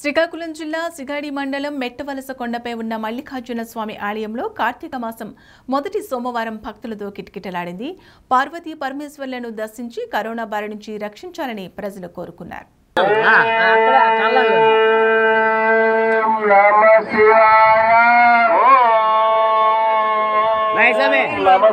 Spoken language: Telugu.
శ్రీకాకుళం జిల్లా సిగాడి మండలం మెట్టవలస కొండపై ఉన్న మల్లికార్జున స్వామి ఆలయంలో కార్తీక మాసం మొదటి సోమవారం భక్తులతో కిటకిటలాడింది పార్వతీ పరమేశ్వర్లను దర్శించి కరోనా బారి నుంచి రక్షించాలని ప్రజలు కోరుకున్నారు నమ